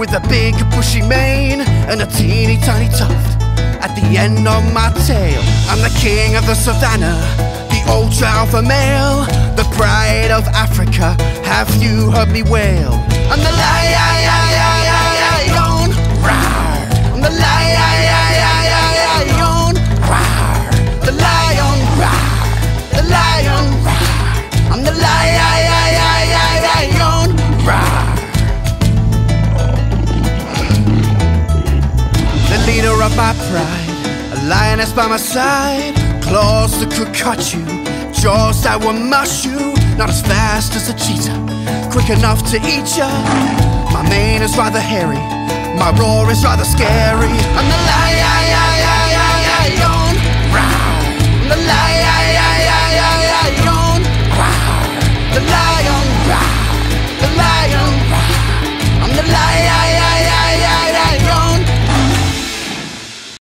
with a big bushy mane and a teeny tiny tuft at the end of my tail. I'm the king of the savannah, the ultra alpha male, the pride of Africa. Have you heard me wail? I'm the lion, leader of my pride. A lioness by my side, claws that could cut you, jaws that will mush you. Not as fast as a cheetah, quick enough to eat ya. My mane is rather hairy, my roar is rather scary. I'm the lion.